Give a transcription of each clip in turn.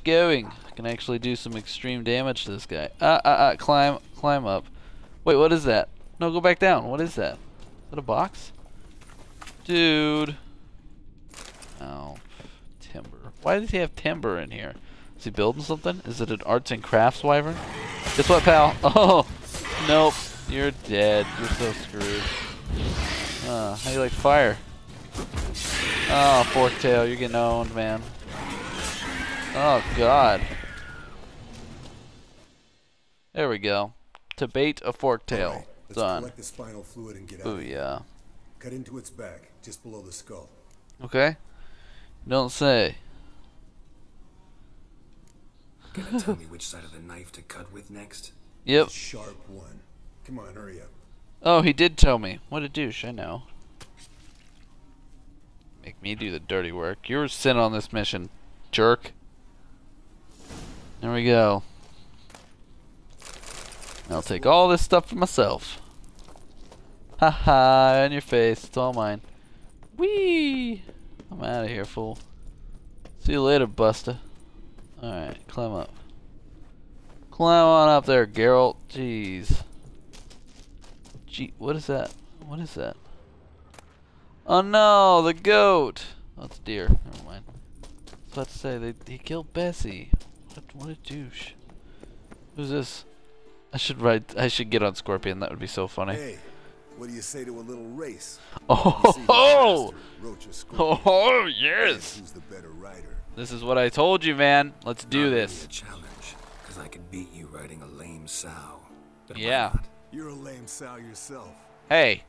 going. I can actually do some extreme damage to this guy. Ah, ah, ah, climb, climb up. Wait, what is that? No, go back down. What is that? Is that a box? Dude. Oh, timber. Why does he have timber in here? Is he building something? Is it an arts and crafts wyvern? Guess what, pal? Oh, nope. You're dead. You're so screwed. Uh, how do you like fire? Oh, Forktail, you're getting owned, man. Oh, God. There we go. To bait a forktail. Alright, let's Done. collect the spinal fluid and get out. Oh, yeah. Cut into its back, just below the skull. Okay. Don't say. Gonna tell me which side of the knife to cut with next? Yep. The sharp one. Come on, hurry up. Oh, he did tell me. What a douche, I know. Make me do the dirty work. You were sent on this mission, jerk. There we go. I'll take all this stuff for myself. Haha, on your face. It's all mine. Whee! I'm out of here, fool. See you later, Buster. Alright, climb up. Climb on up there, Geralt. Jeez. Gee, what is that? What is that? Oh no, the goat! Oh, it's deer. Never mind. I was about to say, they, he killed Bessie. What, what a douche. Who's this? I should ride. I should get on Scorpion, that would be so funny. Hey, what do you say to a little race? Oh, You see ho, who's ho! faster, Roach or Oh, yes! Who's the better rider? This is what I told you, man. Let's do Not really this. a challenge, because I can beat you riding a lame sow. But Yeah. You're a lame sow yourself. Hey,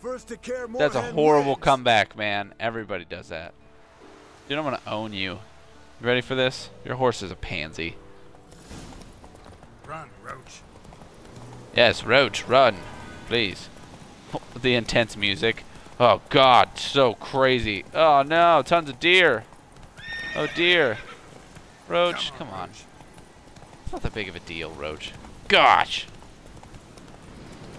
First to Kaer Morhen that's a horrible wins. comeback, man. Everybody does that. Dude, I'm gonna own you. You ready for this? Your horse is a pansy. Run, Roach. Yes, Roach, run, please. The intense music. Oh God, so crazy. Oh no, tons of deer. Oh dear. Roach, come on. It's not that big of a deal, Roach. Gosh.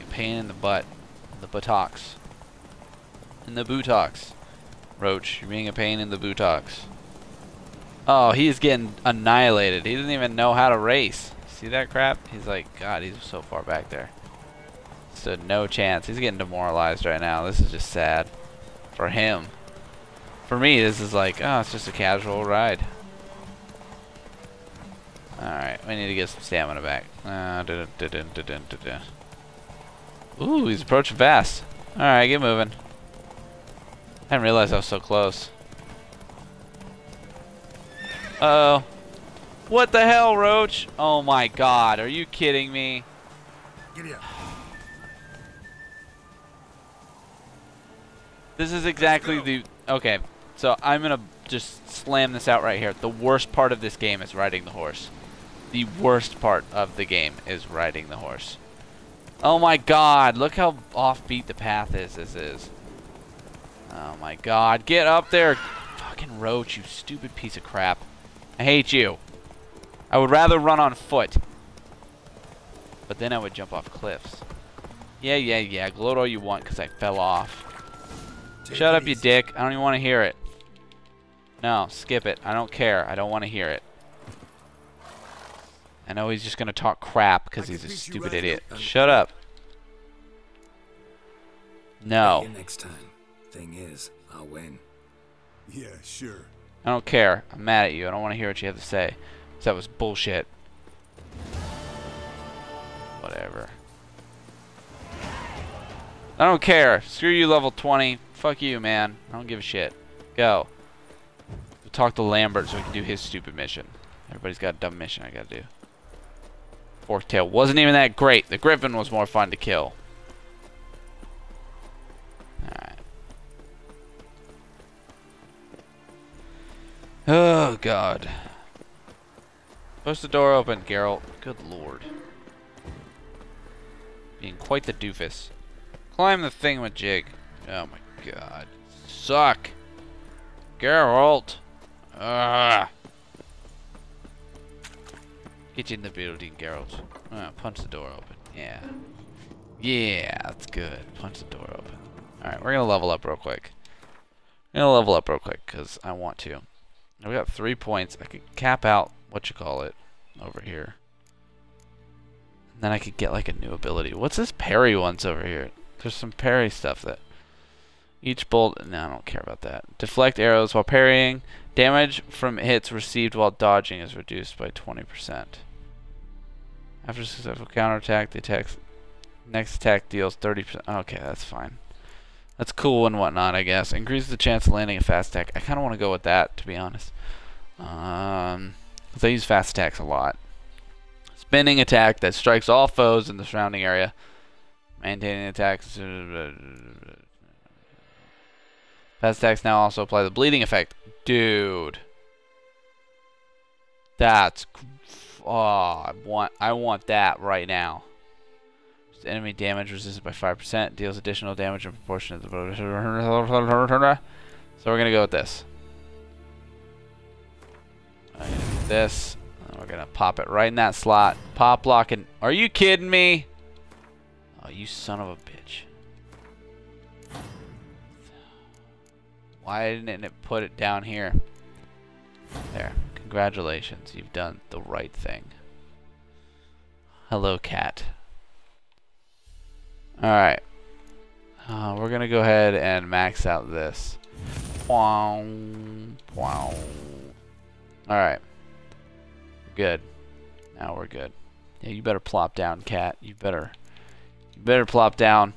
A pain in the butt. The buttocks. In the buttocks. Roach, you're being a pain in the buttocks. Oh, he's getting annihilated. He doesn't even know how to race. See that crap? He's like, God, he's so far back there. So no chance. He's getting demoralized right now. This is just sad. For him. For me, this is like, oh, it's just a casual ride. Alright, we need to get some stamina back. Uh, dun, dun, dun. Ooh, he's approaching fast. Alright, get moving. I didn't realize I was so close. Uh oh. What the hell, Roach? Oh my god, are you kidding me? This is exactly the... Okay, so I'm gonna just slam this out right here. The worst part of this game is riding the horse. The worst part of the game is riding the horse. Oh my god, look how offbeat the path is this is. Oh my god, get up there! Fucking Roach, you stupid piece of crap. I hate you. I would rather run on foot. But then I would jump off cliffs. Yeah, yeah, yeah, gloat all you want because I fell off. Take Shut it up, you easy. dick. I don't even want to hear it. No, skip it. I don't care. I don't want to hear it. I know he's just going to talk crap because he's a can teach you stupid right idiot. now. Shut up. No, See next time. Thing is, I'll win. Yeah, sure. I don't care. I'm mad at you. I don't want to hear what you have to say. that was bullshit. Whatever. I don't care. Screw you, level 20. Fuck you, man. I don't give a shit. Go. We'll talk to Lambert so we can do his stupid mission. Everybody's got a dumb mission I gotta do. Forktail wasn't even that great. The Griffin was more fun to kill. God. Push the door open, Geralt. Good lord. Being quite the doofus. Climb the thing with Jig. Oh my god. Suck. Geralt. Ah. Get you in the building, Geralt. Ah, punch the door open. Yeah. Yeah, that's good. Punch the door open. Alright, we're gonna level up real quick. I'm gonna level up real quick, because I want to. We got three points. I could cap out what you call it over here. And then I could get like a new ability. What's this parry ones over here? There's some parry stuff that each bolt. No, I don't care about that. Deflect arrows while parrying. Damage from hits received while dodging is reduced by 20%. After successful counterattack, the next attack deals 30%. Okay, that's fine. That's cool and whatnot, I guess. Increases the chance of landing a fast attack. I kind of want to go with that, to be honest. Um, because I use fast attacks a lot. Spinning attack that strikes all foes in the surrounding area. Maintaining attacks. Fast attacks now also apply the bleeding effect. Dude. That's... Oh, I want, I want that right now. Enemy damage resisted by 5%. Deals additional damage in proportion to the... So we're going to go with this. This. We're going to pop it right in that slot. Pop locking. Are you kidding me? Oh, you son of a bitch. Why didn't it put it down here? There. Congratulations. You've done the right thing. Hello, cat. Alright. Uh, we're going to go ahead and max out this. Alright. Good. Now we're good. Yeah, you better plop down, cat. You better... You better plop down.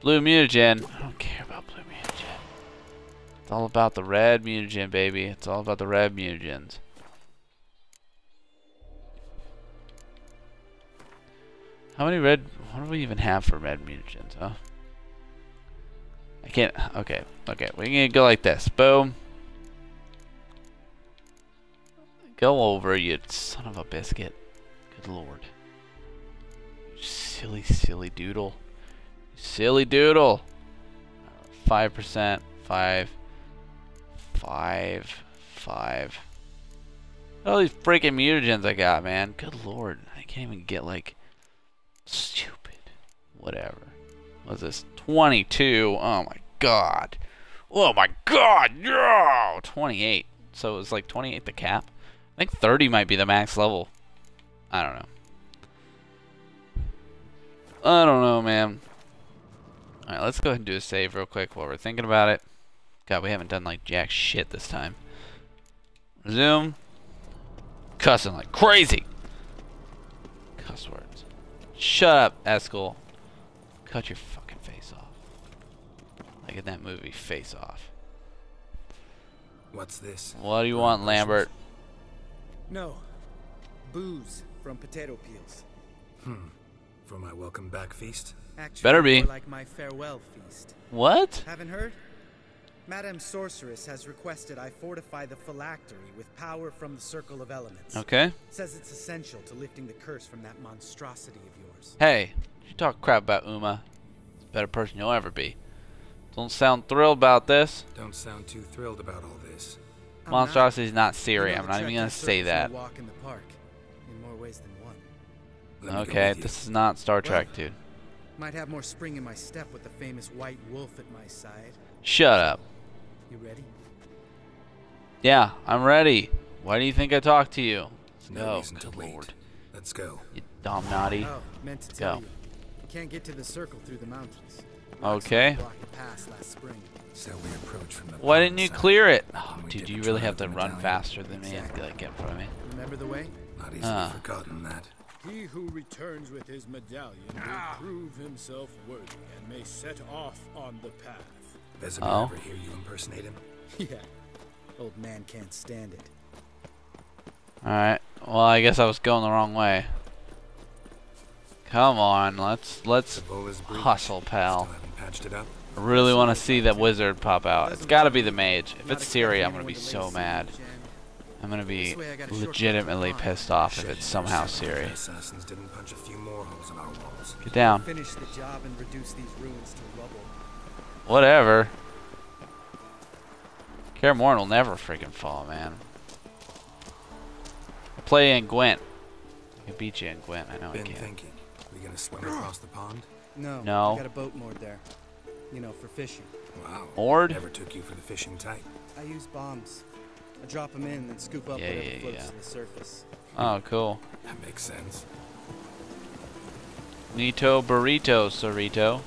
Blue mutagen. I don't care about blue mutagen. It's all about the red mutagen, baby. It's all about the red mutagens. How many red... What do we even have for red mutagens, huh? I can't... Okay, okay. We're gonna go like this. Boom. Go over, you son of a biscuit. Good lord. Silly, silly doodle. Silly doodle. Five percent. Five. Five. Five. All these freaking mutagens I got, man. Good lord. I can't even get like stupid. Whatever. What's this? 22. Oh my god. Oh my god. No. 28. So it was like 28 the cap. I think 30 might be the max level. I don't know. I don't know, man. Alright, let's go ahead and do a save real quick while we're thinking about it. God, we haven't done like jack shit this time. Resume. Cussing like crazy. Cuss words. Shut up, Eskel. Cut your fucking face off. Like in that movie, Face Off. What's this? What do you want, Lambert? No. Booze from potato peels. Hmm. For my welcome back feast? Actually, Better be. like my farewell feast. What? Haven't heard? Madame Sorceress has requested I fortify the phylactery with power from the Circle of Elements. Okay. Says it's essential to lifting the curse from that monstrosity of yours. Hey, you talk crap about Uma. It's a better person you'll ever be. Don't sound thrilled about this. Don't sound too thrilled about all this. Monstrosity is not You Siri. I'm not even gonna say that. walk in the park, in more ways than one. Let me go Okay, with you. this is not Star Trek, dude. Might have more spring in my step with the famous white wolf at my side. Shut up. You ready? Yeah, I'm ready. Why do you think I talked to you? Let's No go. reason to Good wait. lord. Let's go. You dumb naughty. Oh, meant to tell Go. you. You can't get to the circle through the mountains. Okay. blocked the pass last spring. So we approach from the Why didn't you clear it? Oh, dude, did you really have to run faster than me and Exactly. like, get in front of me. Remember the way? Not easily Ah. forgotten that. He who returns with his medallion will prove himself worthy and may set off on the path. Vesemir Oh. ever hear you impersonate him? yeah. Old man can't stand it. Alright. Well, I guess I was going the wrong way. Come on, let's let's hustle, pal. Still haven't patched it up? I really want to see that wizard pop out. It's Doesn't got to be the mage. If it's Ciri, I'm gonna be so mad. I'm gonna be This way I got a shortcut legitimately pissed off if it's somehow Ciri. The assassins didn't punch a few more holes in our walls. Get down. Finish the job and reduce these ruins to rubble. Whatever. Kaer will never freaking fall, man. I play in Gwent. I can beat you in Gwent. I know I can. thinking. We gonna swim across the pond? No. No. I got a boat moored there. You know, for fishing. Wow. Moored? Never took you for the fishing type. I use bombs. I drop them in and then scoop up Yeah, whatever yeah, floats yeah. to the surface. Oh, cool. That makes sense. Nito burrito, Cerrito.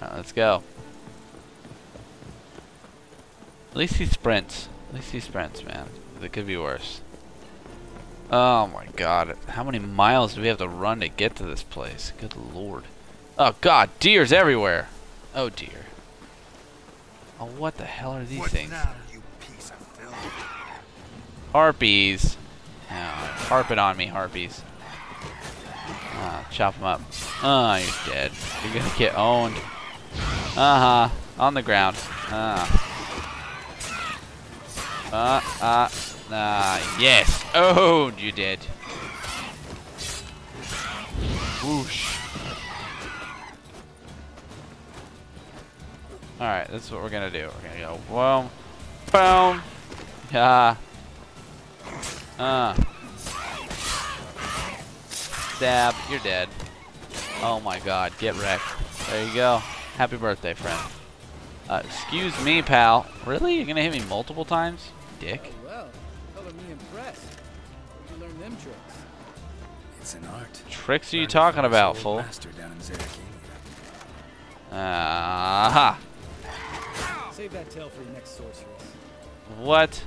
Alright, let's go. At least he sprints. At least he sprints, man. It could be worse. Oh my god. How many miles do we have to run to get to this place? Good lord. Oh god, deers everywhere. Oh dear. Oh, what the hell are these things? you piece of filth? Harpies. Yeah, harp it on me, harpies. Ah, chop them up. Oh, you're dead. You're gonna get owned. Uh huh. On the ground. Ah. Uh, uh, ah, yes. Oh, you did. Whoosh. Alright, this is what we're gonna do. We're gonna go boom, boom, yeah. Uh. Stab, you're dead. Oh my god, get wrecked. There you go. Happy birthday, friend. Uh, excuse me, pal. Really? You're gonna hit me multiple times? Dick. Impressed. Where'd you learn them tricks? It's an art. Tricks are you Learned talking about, old fool? Master down in Zerrikania. Ah, Save that tale for your next sorceress. what?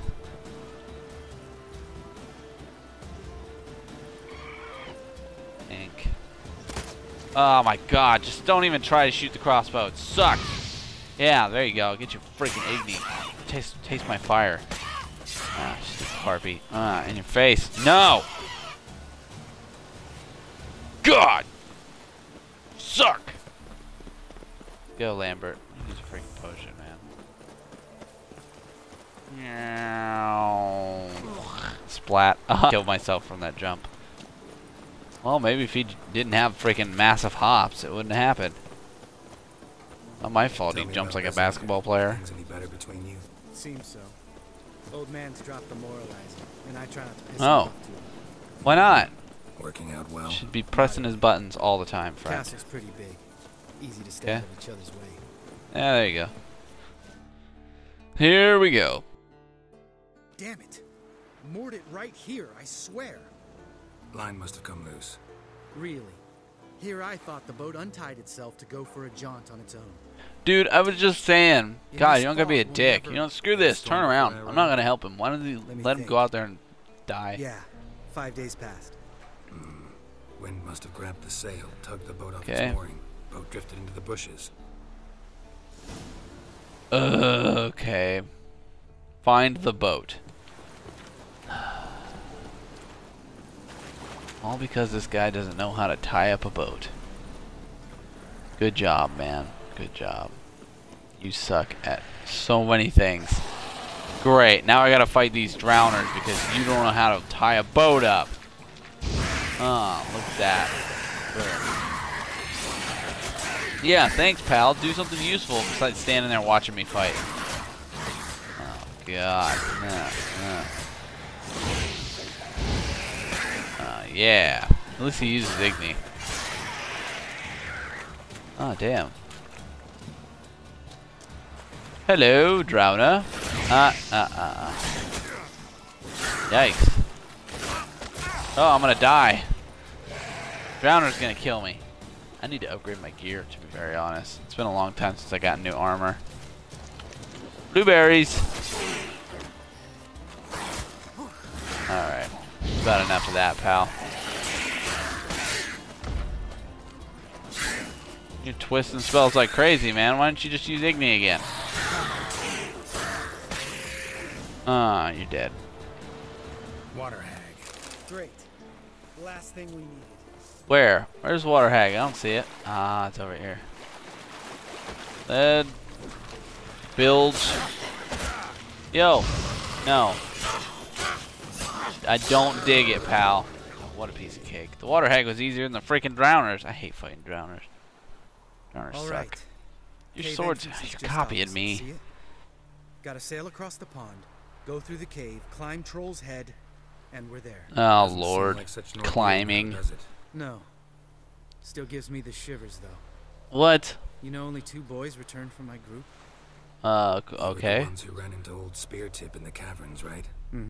Ink. Oh my god, just don't even try to shoot the crossbow. It sucks. Yeah, there you go. Get your freaking Igni. Taste, taste my fire. Stupid harpy. Ah, in your face. No! God! Suck! Go, Lambert. Use a freaking potion, man. Meow. Splat. I killed myself from that jump. Well, maybe if he didn't have freaking massive hops, it wouldn't happen. Not my fault. Tell He jumps like a basketball player. Any better between you? Seems so. Old man's dropped the moralizer, and I try not to piss Oh. him off too. Why not? Working out well. Should be pressing his buttons all the time, friend. Castle's pretty big. Easy to stay Okay. out each other's way. Yeah, there you go. Here we go. Damn it! Moored it right here, I swear. Line must have come loose. Really. Here I thought the boat untied itself to go for a jaunt on its own. Dude, I was just saying, In God, you don't gotta be a we'll dick. never- You know, screw this. Turn around. I'm not gonna help him. Why don't you Let let him go out there and die? Yeah, five days passed. Hmm, wind must have grabbed the sail, tugged the boat off Okay. its mooring. Boat drifted into the bushes. Okay. Find the boat. All because this guy doesn't know how to tie up a boat. Good job, man. Good job. You suck at so many things. Great. Now I gotta fight these drowners because you don't know how to tie a boat up. Oh, look at that. Boom. Yeah, thanks, pal. Do something useful besides standing there watching me fight. Oh, God. Yeah. At least he uses Igni. Oh, damn. Hello, Drowner. Ah, ah, ah, ah. Yikes. Oh, I'm gonna die. Drowner's gonna kill me. I need to upgrade my gear, to be very honest. It's been a long time since I got new armor. Blueberries! About enough of that, pal. You're twisting spells like crazy, man. Why don't you just use Igni again? Ah, you're dead. Water hag. Great. Last thing we needed. Where? Where's Water Hag? I don't see it. Ah, it's over here. Lead. Bilge. Yo. No. I don't dig it, pal. Oh, what a piece of cake. The Water Hag was easier than the freaking Drowners. I hate fighting Drowners. Drowners All suck. right. Your Cave swords, entrance is you're copying opposite. me. Gotta sail across the pond, go through the cave, climb Troll's Head, and we're there. Oh, Lord. like such Climbing. now, does it? No. Still gives me the shivers, though. What? You know only two boys returned from my group? Uh, c- You were okay. The ones who ran into old Spear Tip in the caverns, right? Hmm.